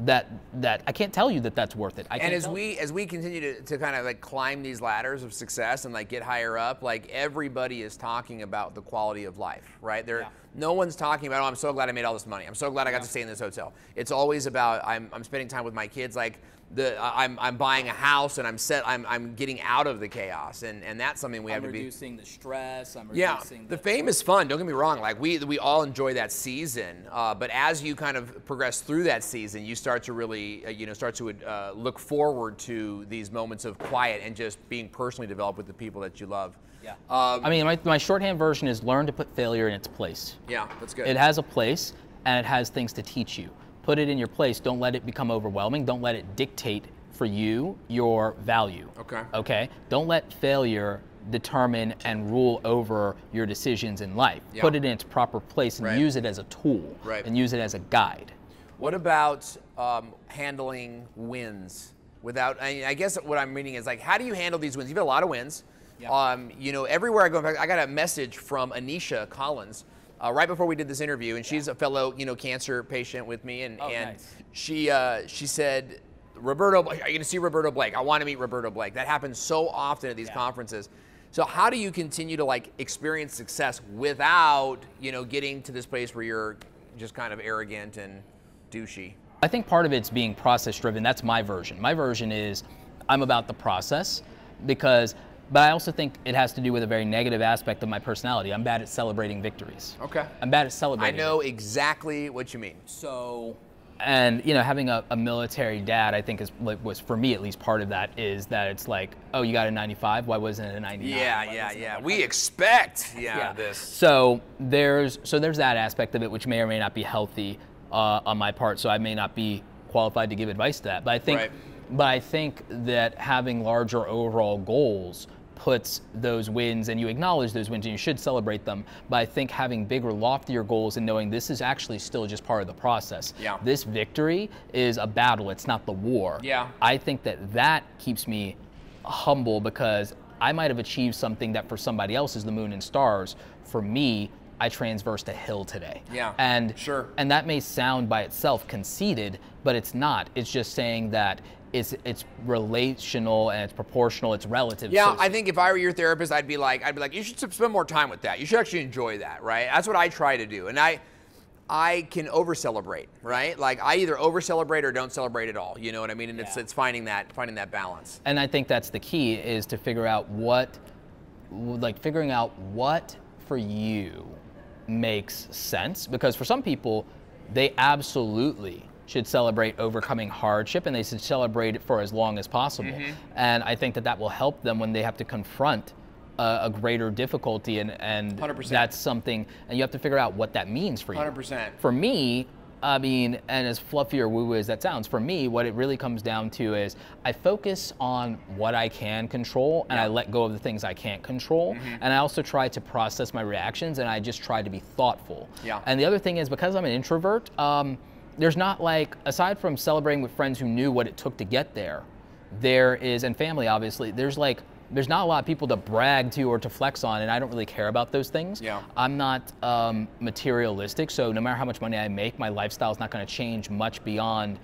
that that I can't tell you that that's worth it. I can't And as tell you. we as we continue to, to kind of like climb these ladders of success and like get higher up, like everybody is talking about the quality of life, right? There, Yeah. no one's talking about, oh, I'm so glad I made all this money. I'm so glad I got to stay in this hotel. It's always about I'm, I'm spending time with my kids. Like the I- I'm I'm buying a house and I'm set. I'm I'm getting out of the chaos, and and that's something we I'm have to be. reducing the stress. I'm Yeah, reducing the fame is fun. Don't get me wrong. Like we we all enjoy that season, uh, but as you kind of progress through that season, you start to really uh, you know start to uh, look forward to these moments of quiet and just being personally developed with the people that you love. Yeah. Um, I mean, my, my shorthand version is learn to put failure in its place. yeah, that's good. It has a place and it has things to teach you. Put it in your place. Don't let it become overwhelming. Don't let it dictate for you your value. Okay. Okay? Don't let failure determine and rule over your decisions in life. Yeah. Put it in its proper place and Right. use it as a tool Right. and use it as a guide. What about um, handling wins? Without, I, I guess what I'm reading is like, how do you handle these wins? You've had a lot of wins. Yeah. Um, you know, everywhere I go, in fact, I got a message from Anisha Collins uh, right before we did this interview, and she's a fellow, you know, cancer patient with me, and, Oh, and nice. she uh, she said, Roberto, are you going to see Roberto Blake? I want to meet Roberto Blake. That happens so often at these Yeah. conferences. So how do you continue to like experience success without, you know, getting to this place where you're just kind of arrogant and douchey? I think part of it's being process driven. That's my version. My version is I'm about the process because, but I also think it has to do with a very negative aspect of my personality. I'm bad at celebrating victories. Okay. I'm bad at celebrating. I know exactly what you mean. So, and you know, having a, a military dad, I think is was for me at least part of that is that it's like, oh, you got a 95. Why wasn't it a 99? Yeah, Why yeah, yeah. We expect, yeah, Yeah. this. So there's so there's that aspect of it which may or may not be healthy uh, on my part. So I may not be qualified to give advice to that. But I think, Right. but I think that having larger overall goals puts those wins and you acknowledge those wins and you should celebrate them. But I think having bigger, loftier goals and knowing this is actually still just part of the process. Yeah. This victory is a battle. It's not the war. Yeah. I think that that keeps me humble because I might have achieved something that for somebody else is the moon and stars. For me, I transversed a hill today. Yeah, And sure. And that may sound by itself conceited, but it's not. It's just saying that it's it's relational and it's proportional. It's relative. Yeah, So- I think if I were your therapist, I'd be like, I'd be like, you should spend more time with that. You should actually enjoy that, right? That's what I try to do, and I, I can over celebrate, right? Like I either over celebrate or don't celebrate at all. You know what I mean? And it's it's finding that finding that balance. and I think that's the key is to figure out what, like figuring out what for you makes sense. Because for some people, they absolutely should celebrate overcoming hardship and they should celebrate it for as long as possible. And I think that that will help them when they have to confront a, a greater difficulty and, and 100%. that's something, and you have to figure out what that means for you. 100%. For me, I mean, and as fluffy or woo woo as that sounds, for me, what it really comes down to is I focus on what I can control and I let go of the things I can't control. Mm-hmm. And I also try to process my reactions and I just try to be thoughtful. Yeah. And the other thing is because I'm an introvert, um, there's not like, aside from celebrating with friends who knew what it took to get there, there is, and family obviously, there's like, there's not a lot of people to brag to or to flex on, and I don't really care about those things. Yeah. I'm not um, materialistic, so no matter how much money I make, my lifestyle is not going to change much beyond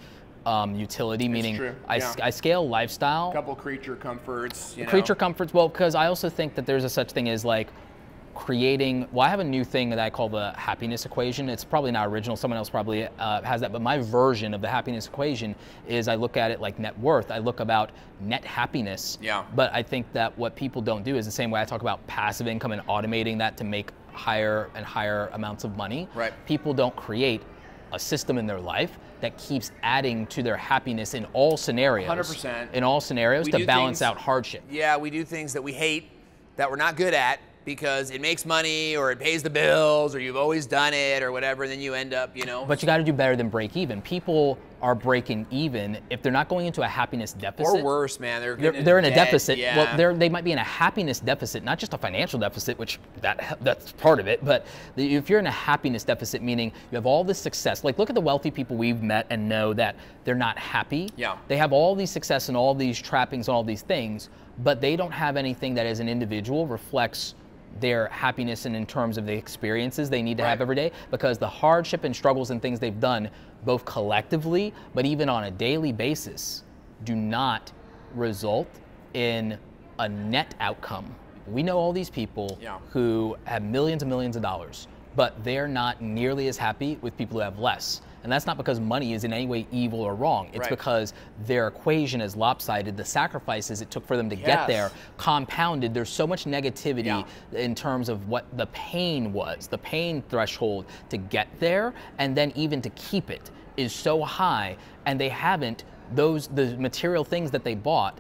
um, utility. meaning, I, yeah. I scale lifestyle, couple creature comforts. You know? creature comforts. Well, because I also think that there's a such thing as like creating. Well, I have a new thing that I call the happiness equation. It's probably not original. Someone else probably uh, has that, but my version of the happiness equation is I look at it like net worth. I look about net happiness. Yeah. But I think that what people don't do is the same way I talk about passive income and automating that to make higher and higher amounts of money. Right. People don't create a system in their life that keeps adding to their happiness in all scenarios. 100%. In all scenarios We to balance things- out hardship. Yeah, we do things that we hate, that we're not good at because it makes money or it pays the bills or you've always done it or whatever. And then you end up, you know. But you got to do better than break even. People are breaking even, if they're not going into a happiness deficit, or worse, man, they're they're, they're in a debt, deficit. Yeah. Well, they're, they might be in a happiness deficit, not just a financial deficit, which that that's part of it. But the, if you're in a happiness deficit, meaning you have all this success, like look at the wealthy people we've met and know that they're not happy. Yeah. They have all these success and all these trappings and all these things, but they don't have anything that, as an individual, reflects their happiness and in terms of the experiences they need to have every day because the hardship and struggles and things they've done both collectively but even on a daily basis do not result in a net outcome. We know all these people Yeah. who have millions and millions of dollars but they're not nearly as happy with people who have less and that's not because money is in any way evil or wrong it's Right. because their equation is lopsided the sacrifices it took for them to Yes. get there compounded there's so much negativity Yeah. in terms of what the pain was, the pain threshold to get there, and then even to keep it is so high, and they haven't those the material things that they bought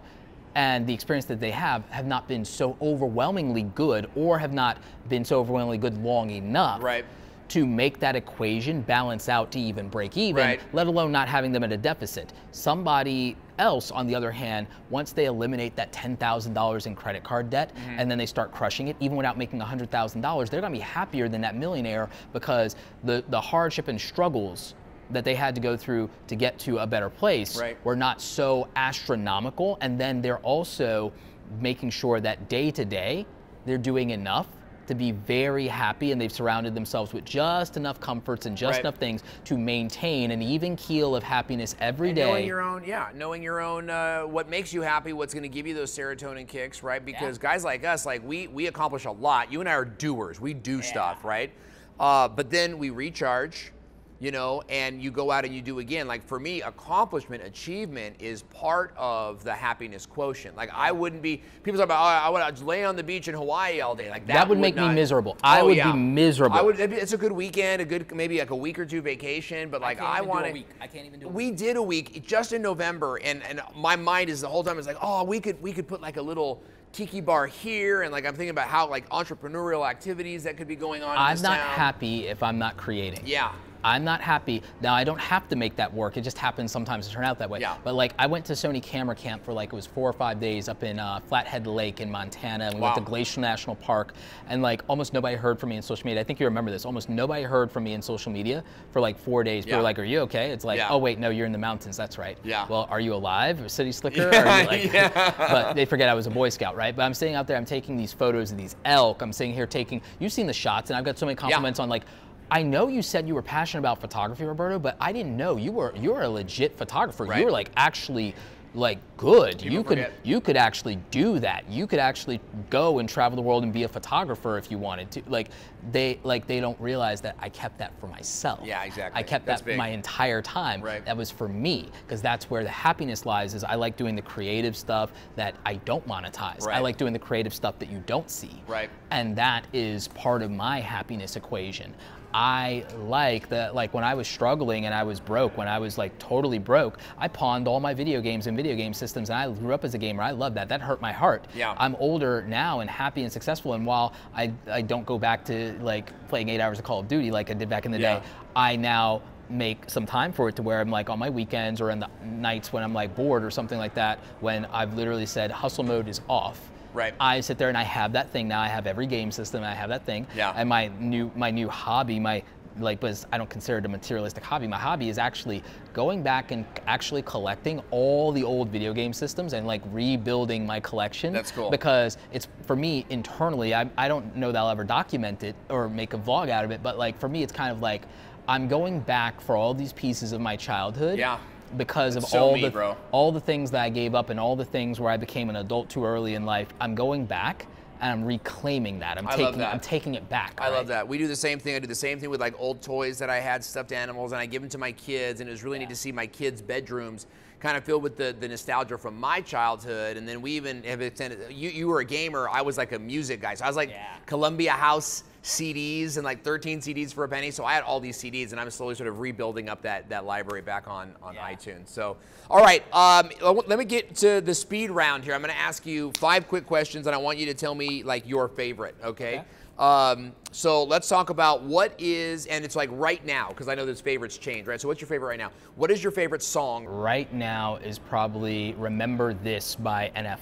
and the experience that they have have not been so overwhelmingly good or have not been so overwhelmingly good long enough Right. To make that equation balance out to even break even, Right. let alone not having them at a deficit. Somebody else, on the other hand, once they eliminate that $10,000 in credit card debt Mm-hmm. and then they start crushing it, even without making $100,000, they're gonna be happier than that millionaire because the, the hardship and struggles that they had to go through to get to a better place Right. were not so astronomical. And then they're also making sure that day to day they're doing enough to be very happy and they've surrounded themselves with just enough comforts and just Right. enough things to maintain an even keel of happiness every And day. Knowing your own, yeah, knowing your own, uh, what makes you happy, what's going to give you those serotonin kicks, right? Because guys like us, like we we accomplish a lot. You and I are doers. We do stuff, right? Uh, but then we recharge, you know, and you go out and you do again. Like for me, accomplishment, achievement is part of the happiness quotient. Like I wouldn't be. People talk about, oh, I would just lay on the beach in Hawaii all day. Like that, That would make me not- miserable. Oh, I Oh, would yeah. be miserable. I would. It's a good weekend, a good maybe like a week or two vacation. But like can't I, even do a want to. week. I can't even do a We did a week just in November, and and my mind is the whole time is like, oh, we could we could put like a little tiki bar here, and like I'm thinking about how like entrepreneurial activities that could be going on. I'm this not town. happy if I'm not creating. Yeah. I'm not happy. Now I don't have to make that work. It just happens sometimes to turn out that way. Yeah. But like I went to Sony Camera Camp for like it was four or five days up in uh, Flathead Lake in Montana. And we went to Glacier National Park, and like almost nobody heard from me in social media. I think you remember this. Almost nobody heard from me in social media for like four days. People Yeah. were like, "Are you okay?" It's like, Yeah. "Oh wait, no, you're in the mountains. That's right." Yeah. Well, are you alive, City Slicker? Yeah, Are you like, <laughs> yeah. <laughs> but they forget I was a Boy Scout, right? But I'm sitting out there, I'm taking these photos of these elk. I'm sitting here taking. You've seen the shots, and I've got so many compliments on like. I know you said you were passionate about photography, Roberto, but I didn't know you were you were a legit photographer. Right. You were like actually like good. you could forget. you could actually do that. You could actually go and travel the world and be a photographer if you wanted to. Like they like they don't realize that I kept that for myself. Yeah, exactly. I kept That's that big. my entire time. Right. That was for me because that's where the happiness lies. Is I like doing the creative stuff that I don't monetize. Right. I like doing the creative stuff that you don't see. Right. And that is part of my happiness equation. I like that, like when I was struggling and I was broke, when I was like totally broke, I pawned all my video games and video game systems. And I grew up as a gamer. I love that. That hurt my heart. Yeah. I'm older now and happy and successful. And while I, I don't go back to like playing eight hours of Call of Duty like I did back in the Yeah. day, I now make some time for it to where I'm like on my weekends or on the nights when I'm like bored or something like that, when I've literally said hustle mode is off. Right. I sit there and I have that thing now. I have every game system. And I have that thing. Yeah. And my new my new hobby, my like, but I don't consider it a materialistic hobby. My hobby is actually going back and actually collecting all the old video game systems and like rebuilding my collection. That's cool. Because it's for me internally. I, I don't know that I'll ever document it or make a vlog out of it. But like for me, it's kind of like I'm going back for all these pieces of my childhood. Yeah. Because of so all me, the bro. all the things that I gave up and all the things where I became an adult too early in life, I'm going back and I'm reclaiming that. I'm I taking that. I'm taking it back. I love that. We do the same thing. I do the same thing with like old toys that I had, stuffed animals, and I give them to my kids. And it was really neat to see my kids' bedrooms kind of filled with the, the nostalgia from my childhood. And then we even have extended. You, you were a gamer. I was like a music guy. So I was like Yeah. Columbia House CDs and like 13 CDs for a penny. So I had all these CDs, and I'm slowly sort of rebuilding up that that library back on on Yeah. iTunes. So, all right, um, let me get to the speed round here. I'm going to ask you five quick questions, and I want you to tell me like your favorite. Okay. Okay. Um, so let's talk about what is, and it's like right now, because I know those favorites change, right? So what's your favorite right now? What is your favorite song? Right now is probably Remember This by NF.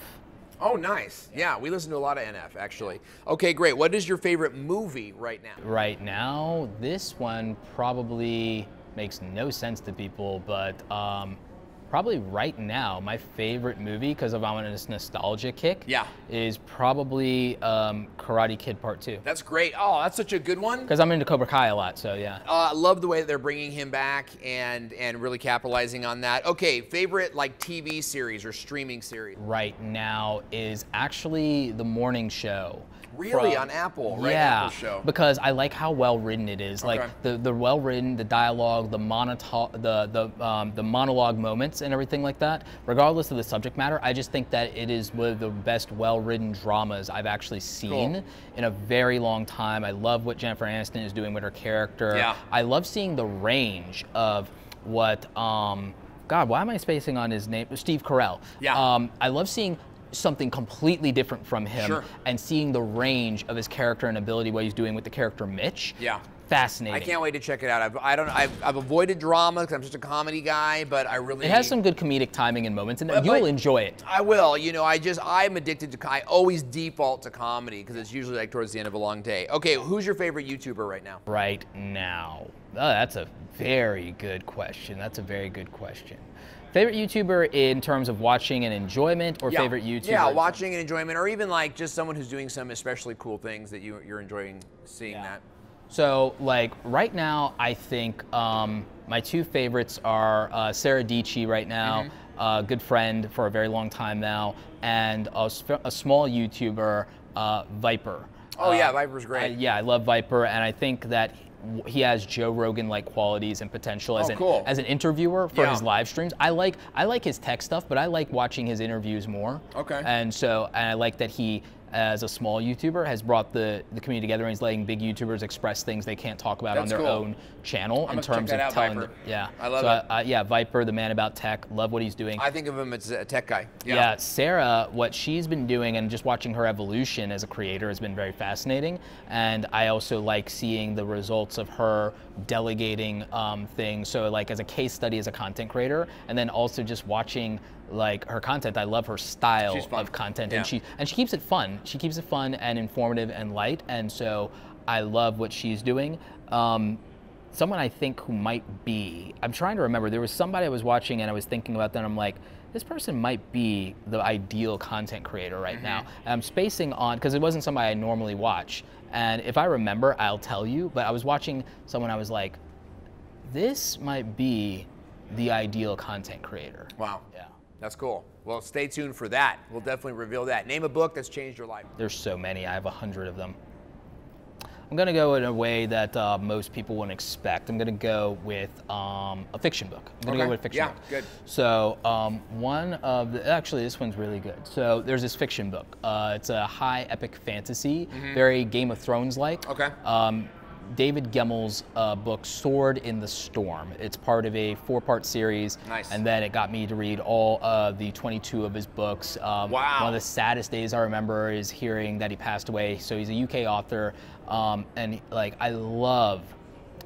Oh, nice. Yeah, we listen to a lot of NF, actually. Okay, great. What is your favorite movie right now? Right now, this one probably makes no sense to people, but um, probably right now, my favorite movie, because of on this nostalgia kick, Yeah. is probably um, Karate Kid Part 2. That's great. Oh, that's such a good one. Because I'm into Cobra Kai a lot, so yeah. Uh, I love the way that they're bringing him back and and really capitalizing on that. Okay, favorite like TV series or streaming series? Right now is actually the morning show. Really from- on Apple, right? Yeah, Apple show. because I like how well written it is. Okay. Like the, the well written, the dialogue, the monoto- the the um, the monologue moments, and everything like that. Regardless of the subject matter, I just think that it is one of the best well written dramas I've actually seen Cool. in a very long time. I love what Jennifer Aniston is doing with her character. Yeah. I love seeing the range of what. Um, God, why am I spacing on his name? Steve Carell. Yeah. Um, I love seeing something completely different from him Sure. and seeing the range of his character and ability, what he's doing with the character Mitch. Yeah. Fascinating. I can't wait to check it out. I've, I don't. I've, I've avoided drama because I'm just a comedy guy, but I really. It has some good comedic timing and moments, and But- you'll but- enjoy it. I will. You know, I just I'm addicted to. I always default to comedy because it's usually like towards the end of a long day. Okay, who's your favorite YouTuber right now? Right now. Oh, that's a very good question. That's a very good question. Favorite YouTuber in terms of watching and enjoyment, or Yeah. favorite YouTuber? Yeah, in- watching and enjoyment, or even like just someone who's doing some especially cool things that you you're enjoying seeing Yeah. that. So, like right now, I think um, my two favorites are uh, Sara Dietschy right now, Mm-hmm. a good friend for a very long time now, and a, a small YouTuber, uh, Viper. Oh, yeah, Uh, Viper's great. I- yeah, I love Viper, and I think that he has Joe Rogan-like qualities and potential oh, as Oh, an cool. as an interviewer for Yeah. his live streams. I like I like his tech stuff, but I like watching his interviews more. Okay. And so, and I like that he, as a small YouTuber, has brought the, the community together and he's letting big YouTubers express things they can't talk about on their cool. own channel I'm in terms of out, telling. Viper. the- yeah. I love so, it. Uh, yeah, Viper, the man about tech, love what he's doing. I think of him as a tech guy. Yeah. Sara, what she's been doing and just watching her evolution as a creator has been very fascinating. And I also like seeing the results of her delegating um, things. So, like as a case study as a content creator, and then also just watching like her content. I love her style of content, Yeah. and she and she keeps it fun. She keeps it fun and informative and light. And so I love what she's doing. Um, someone I think who might be, I'm trying to remember, there was somebody I was watching and I was thinking about them. I'm like, this person might be the ideal content creator right now. And I'm spacing on, because it wasn't somebody I normally watch. And if I remember, I'll tell you. But I was watching someone I was like, this might be the ideal content creator. Wow. Yeah. That's cool. Well, stay tuned for that. We'll definitely reveal that. Name a book that's changed your life. There's so many. I have a hundred of them. I'm gonna go in a way that uh, most people wouldn't expect. I'm gonna go with um, a fiction book. I'm gonna Okay. go with a fiction Yeah, book. good. So um, one of the actually this one's really good. So there's this fiction book. Uh, it's a high epic fantasy, very Game of Thrones like. Okay. Um, David Gemmell's uh, book Sword in the Storm. It's part of a four-part series. Nice. And then it got me to read all uh, the 22 of his books. Um, Wow. One of the saddest days I remember is hearing that he passed away. So he's a UK author, um, and like I love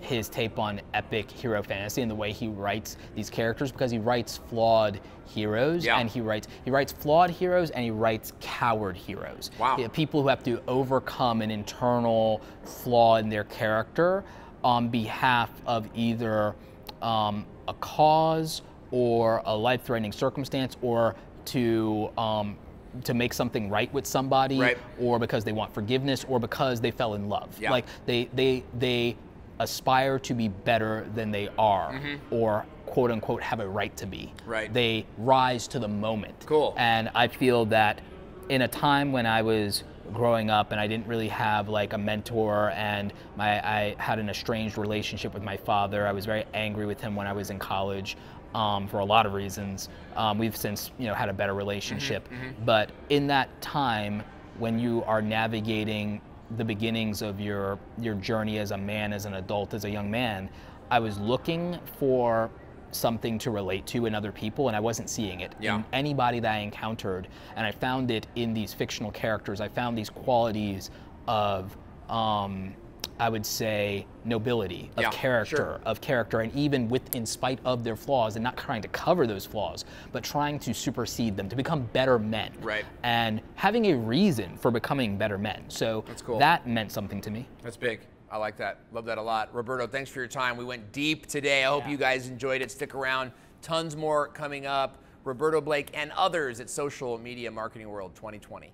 his tape on epic hero fantasy and the way he writes these characters because he writes flawed heroes Yeah. and he writes he writes flawed heroes and he writes coward heroes. Wow. People who have to overcome an internal flaw in their character on behalf of either um, a cause or a life-threatening circumstance or to um, to make something right with somebody Right. or because they want forgiveness or because they fell in love Yeah. like they they they aspire to be better than they are or quote unquote have a right to be Mm-hmm. Right. they rise to the moment Cool. and i feel that in a time when i was growing up and i didn't really have like a mentor and my i had an estranged relationship with my father i was very angry with him when i was in college um, for a lot of reasons um, we've since you know had a better relationship but in that time when you are navigating the beginnings of your your journey as a man as an adult as a young man i was looking for something to relate to in other people and i wasn't seeing it Yeah. in anybody that i encountered and i found it in these fictional characters i found these qualities of um, I would say nobility of Yeah, character, sure. of character, and even with in spite of their flaws, and not trying to cover those flaws, but trying to supersede them to become better men. Right. And having a reason for becoming better men. So That's cool. that meant something to me. That's big. I like that. Love that a lot. Roberto, thanks for your time. We went deep today. I hope Yeah. you guys enjoyed it. Stick around. Tons more coming up. Roberto Blake and others at Social Media Marketing World 2020.